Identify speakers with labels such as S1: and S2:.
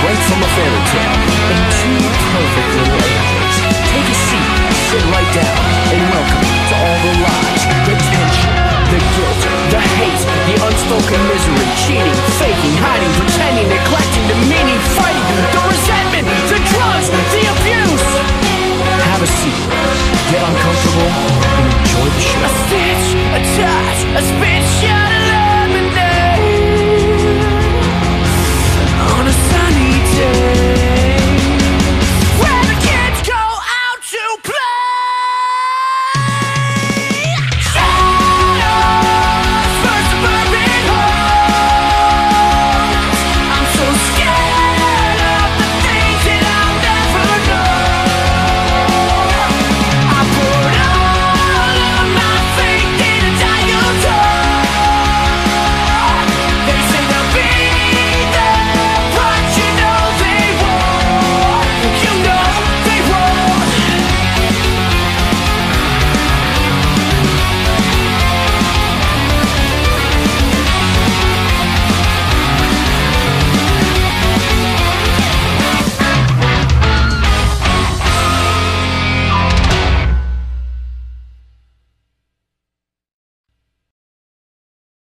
S1: Right from a fairy tale and two perfect little angels. Take a seat, sit right down, and welcome to all the lies, the tension, the guilt, the hate, the unspoken misery, cheating, faking, hiding, pretending, neglecting, demeaning, fighting, the resentment, the drugs, the abuse. Have a seat,